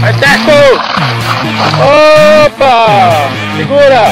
Vai, Teco! Opa! Segura!